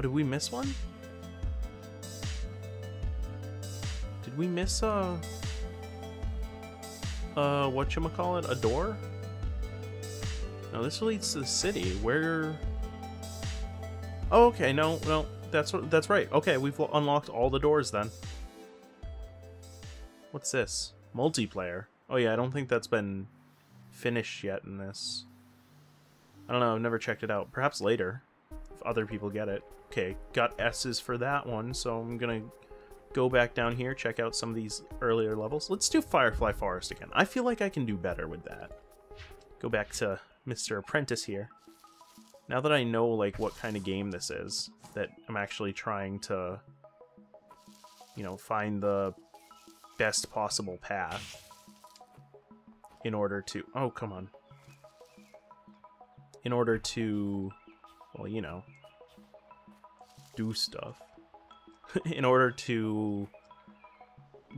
Oh, did we miss one? Did we miss, a... uh... Uh, whatchamacallit? A door? No, this leads to the city. Where... Oh, okay, no, no. That's what, that's right. Okay, we've unlocked all the doors then. What's this? Multiplayer. Oh yeah, I don't think that's been finished yet in this. I don't know, I've never checked it out. Perhaps later, other people get it. Okay, got S's for that one, so I'm gonna go back down here, check out some of these earlier levels. Let's do Firefly Forest again. I feel like I can do better with that. Go back to Mr. Apprentice here. Now that I know like what kind of game this is, that I'm actually trying to, you know, find the best possible path in order to... Oh, come on. In order to, well, you know, do stuff. in order to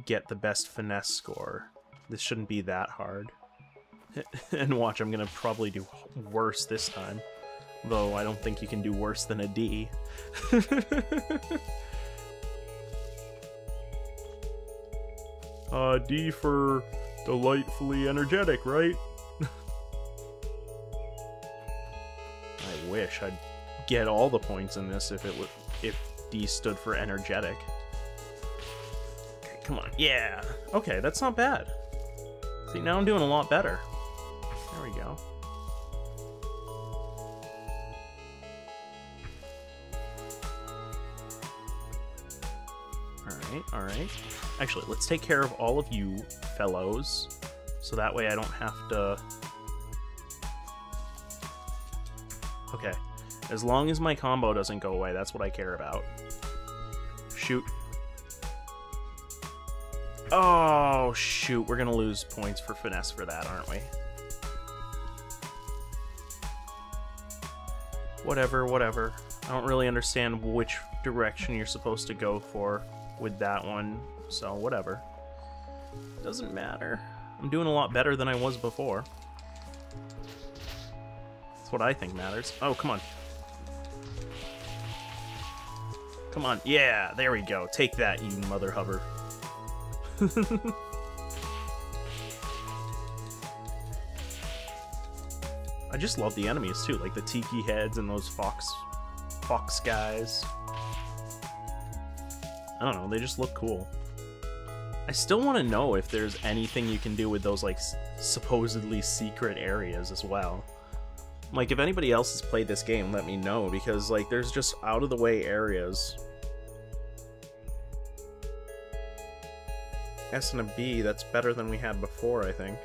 get the best finesse score. This shouldn't be that hard. and watch, I'm gonna probably do worse this time. Though I don't think you can do worse than a D. uh, D for delightfully energetic, right? I'd get all the points in this if it would if D stood for energetic. Okay, come on. Yeah. Okay, that's not bad. See, now I'm doing a lot better. There we go. Alright, alright. Actually, let's take care of all of you fellows, so that way I don't have to... Okay. As long as my combo doesn't go away, that's what I care about. Shoot. Oh, shoot. We're gonna lose points for finesse for that, aren't we? Whatever, whatever. I don't really understand which direction you're supposed to go for with that one, so whatever. Doesn't matter. I'm doing a lot better than I was before. What I think matters. Oh, come on. Come on. Yeah, there we go. Take that, you mother hover. I just love the enemies too, like the tiki heads and those fox fox guys. I don't know, they just look cool. I still want to know if there's anything you can do with those like supposedly secret areas as well. Like if anybody else has played this game, let me know because like there's just out of the way areas. S and a B, that's better than we had before, I think.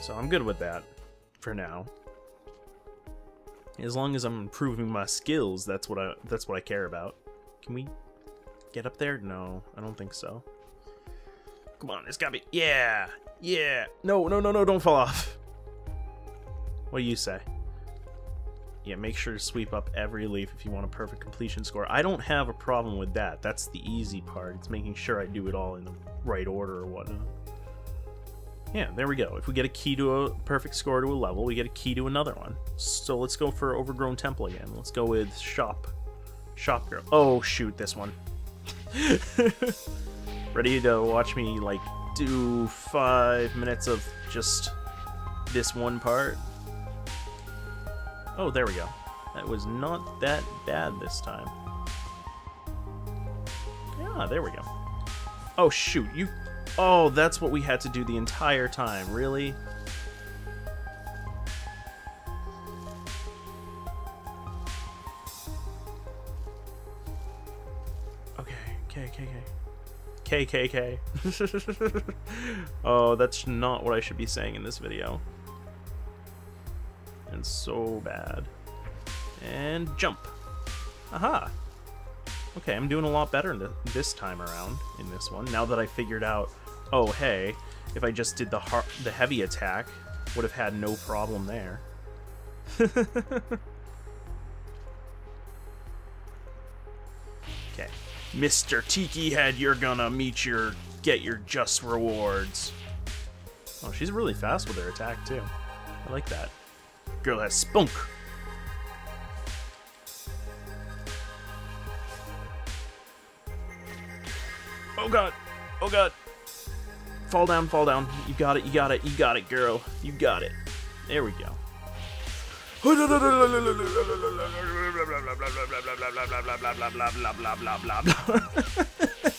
So I'm good with that for now. As long as I'm improving my skills, that's what I that's what I care about. Can we get up there? No, I don't think so. Come on, it's gotta be Yeah! Yeah! No, no, no, no, don't fall off. What do you say? Yeah, make sure to sweep up every leaf if you want a perfect completion score. I don't have a problem with that. That's the easy part. It's making sure I do it all in the right order or whatnot. Yeah, there we go. If we get a key to a perfect score to a level, we get a key to another one. So let's go for Overgrown Temple again. Let's go with Shop. Shop Girl. Oh, shoot, this one. Ready to watch me, like, do five minutes of just this one part? Oh, there we go. That was not that bad this time. Yeah, there we go. Oh, shoot, you... Oh, that's what we had to do the entire time, really? Okay, KKK. KKK. oh, that's not what I should be saying in this video so bad. And jump. Aha! Okay, I'm doing a lot better this time around in this one. Now that I figured out, oh hey, if I just did the the heavy attack, would have had no problem there. okay, Mr. Tiki Head, you're gonna meet your get your just rewards. Oh, she's really fast with her attack too. I like that girl has spunk. Oh god. Oh god. Fall down, fall down. You got it, you got it, you got it, girl. You got it. There we go.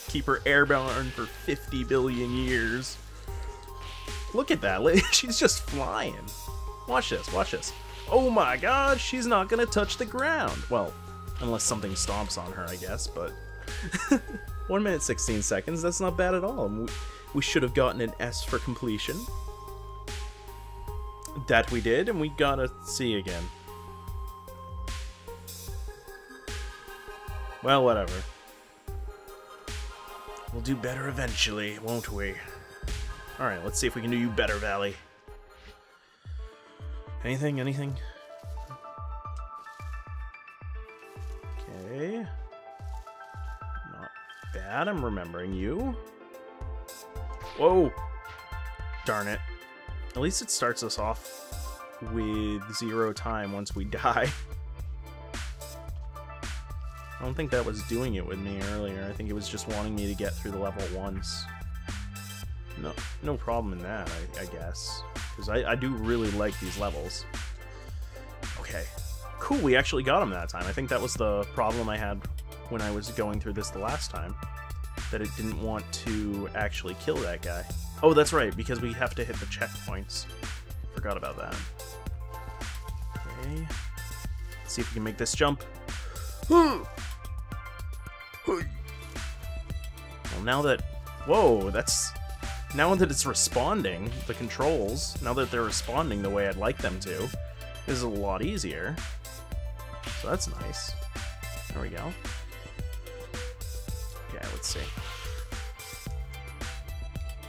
Keep her airbound for 50 billion years. Look at that. She's just flying. Watch this, watch this. Oh my god, she's not gonna touch the ground. Well, unless something stomps on her, I guess, but... 1 minute 16 seconds, that's not bad at all. We, we should have gotten an S for completion. That we did, and we got a C again. Well, whatever. We'll do better eventually, won't we? Alright, let's see if we can do you better, Valley. Anything? Anything? Okay. Not bad, I'm remembering you. Whoa! Darn it. At least it starts us off with zero time once we die. I don't think that was doing it with me earlier. I think it was just wanting me to get through the level once. No, no problem in that, I, I guess. Because I, I do really like these levels. Okay. Cool, we actually got him that time. I think that was the problem I had when I was going through this the last time. That it didn't want to actually kill that guy. Oh, that's right, because we have to hit the checkpoints. Forgot about that. Okay. Let's see if we can make this jump. Well, now that... Whoa, that's... Now that it's responding, the controls, now that they're responding the way I'd like them to, is a lot easier. So that's nice. There we go. Okay, let's see.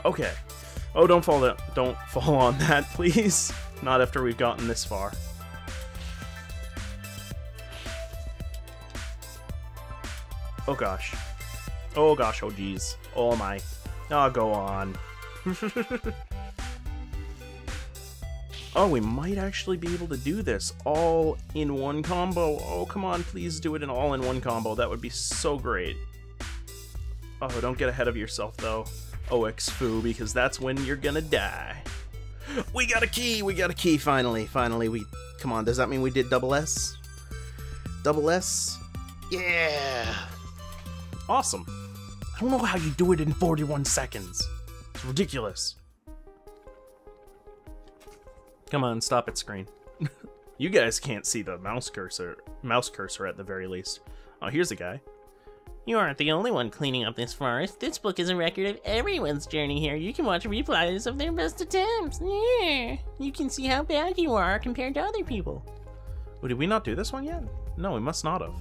Okay. Oh, don't fall. Don't fall on that, please. Not after we've gotten this far. Oh gosh. Oh gosh, oh geez. Oh my. Oh, go on. oh, we might actually be able to do this all in one combo. Oh, come on, please do it in all in one combo. That would be so great. Oh, don't get ahead of yourself, though. Oh, OX because that's when you're gonna die. We got a key! We got a key, finally. Finally, we... Come on, does that mean we did double S? Double S? Yeah! Awesome. I don't know how you do it in 41 seconds. It's ridiculous. Come on, stop it, screen. you guys can't see the mouse cursor, mouse cursor at the very least. Oh, here's a guy. You aren't the only one cleaning up this forest. This book is a record of everyone's journey here. You can watch replies of their best attempts. Yeah. You can see how bad you are compared to other people. Oh, did we not do this one yet? No, we must not have.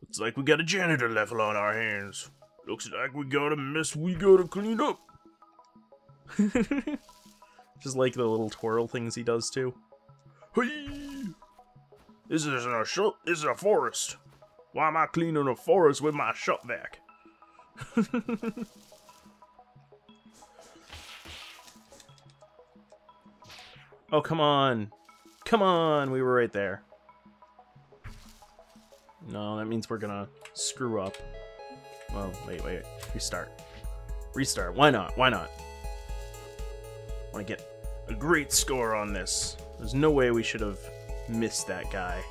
Looks like we got a janitor level on our hands. Looks like we got a mess we gotta clean up. Just like the little twirl things he does too. Hey! This is a this is a forest. Why am I cleaning a forest with my shop vac? oh, come on. Come on, we were right there. No, that means we're gonna screw up. Well, wait, wait. Restart. Restart. Why not? Why not? Want to get a great score on this. There's no way we should have missed that guy.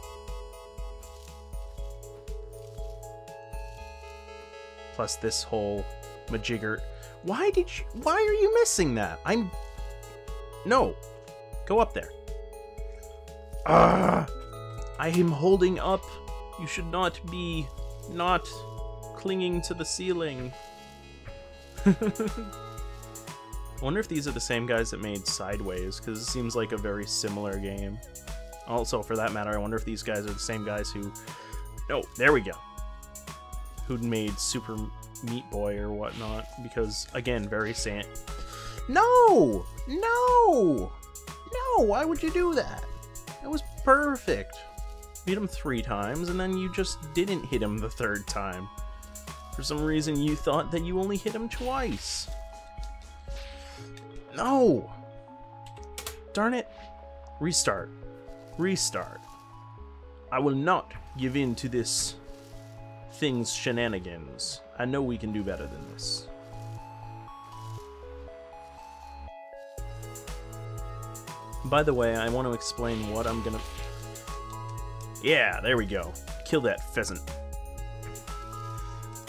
plus this whole majigger. Why did you, why are you missing that? I'm, no, go up there. Ah, I am holding up. You should not be not clinging to the ceiling. I wonder if these are the same guys that made Sideways, because it seems like a very similar game. Also, for that matter, I wonder if these guys are the same guys who... Oh, there we go who'd made Super Meat Boy or whatnot, because again, very sant. No, no, no! Why would you do that? That was perfect. hit him three times, and then you just didn't hit him the third time. For some reason, you thought that you only hit him twice. No! Darn it. Restart. Restart. I will not give in to this things shenanigans. I know we can do better than this. By the way, I want to explain what I'm gonna... Yeah, there we go. Kill that pheasant.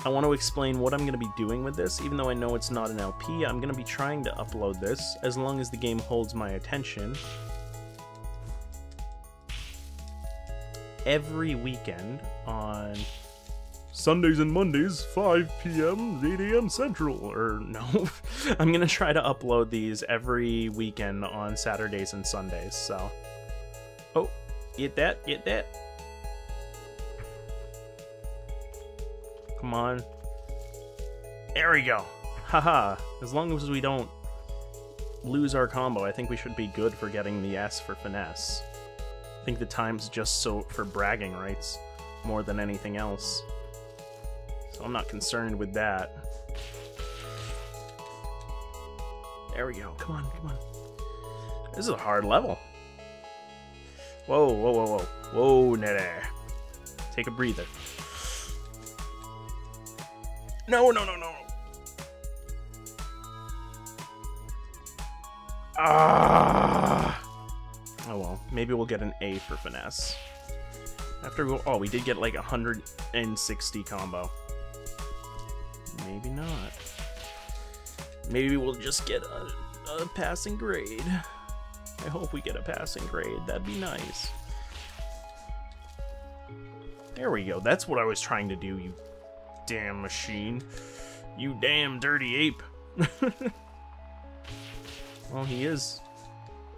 I want to explain what I'm going to be doing with this. Even though I know it's not an LP, I'm going to be trying to upload this as long as the game holds my attention. Every weekend on Sundays and Mondays, 5 p.m., 8 a.m. Central. Or no, I'm going to try to upload these every weekend on Saturdays and Sundays, so. Oh, get that, get that. Come on. There we go. Haha. As long as we don't lose our combo, I think we should be good for getting the S for finesse. I think the time's just so for bragging rights more than anything else. So I'm not concerned with that. There we go. Come on, come on. This is a hard level. Whoa, whoa, whoa, whoa. Whoa, Nere. Take a breather. No, no, no, no. Ah. Oh well, maybe we'll get an A for finesse. After we, oh, we did get like 160 combo. Maybe not. Maybe we'll just get a, a passing grade. I hope we get a passing grade. That'd be nice. There we go. That's what I was trying to do, you damn machine. You damn dirty ape. well, he is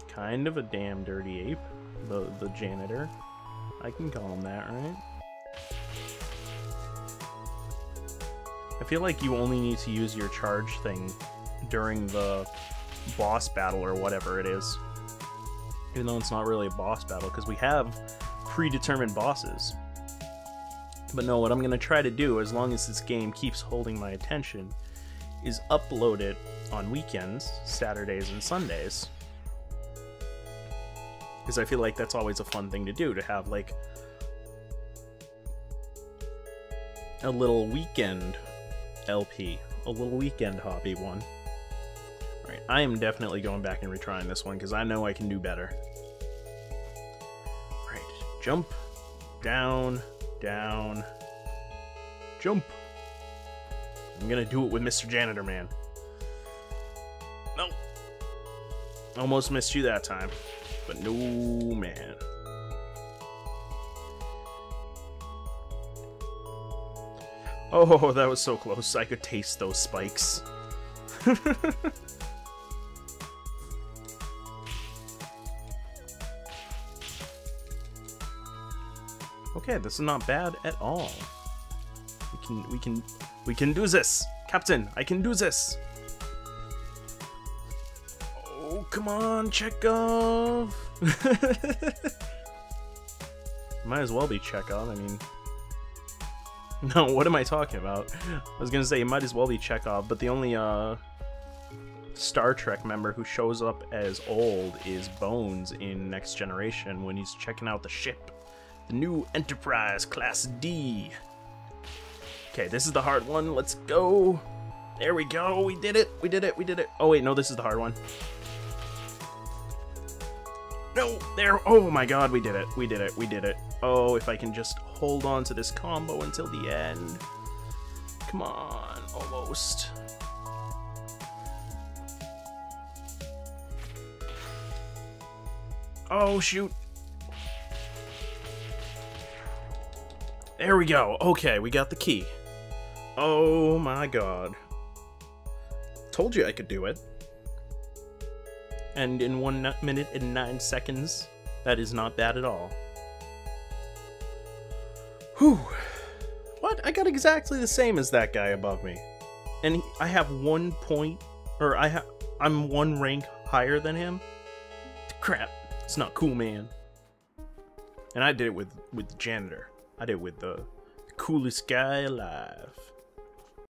kind of a damn dirty ape, the, the janitor. I can call him that, right? I feel like you only need to use your charge thing during the boss battle or whatever it is. Even though it's not really a boss battle, because we have predetermined bosses. But no, what I'm going to try to do, as long as this game keeps holding my attention, is upload it on weekends, Saturdays and Sundays. Because I feel like that's always a fun thing to do, to have like a little weekend LP, a little weekend hobby one. Alright, I am definitely going back and retrying this one because I know I can do better. Alright, jump, down, down, jump. I'm gonna do it with Mr. Janitor Man. No. Almost missed you that time. But no, man. Oh, that was so close. I could taste those spikes. okay, this is not bad at all. We can, we can, we can do this! Captain, I can do this! Oh, come on, Chekov! Might as well be Chekov, I mean... No, what am I talking about? I was gonna say, it might as well be Chekov, but the only, uh... Star Trek member who shows up as old is Bones in Next Generation when he's checking out the ship. The new Enterprise Class D. Okay, this is the hard one. Let's go. There we go. We did it. We did it. We did it. Oh, wait. No, this is the hard one. No, there. Oh my god, we did it. We did it. We did it. Oh, if I can just hold on to this combo until the end. Come on. Almost. Oh, shoot. There we go. Okay, we got the key. Oh my god. Told you I could do it. And in one minute and nine seconds, that is not bad at all. Whew. What? I got exactly the same as that guy above me. And he, I have one point, or I have, I'm one rank higher than him? Crap. It's not cool, man. And I did it with, with the janitor. I did it with the coolest guy alive.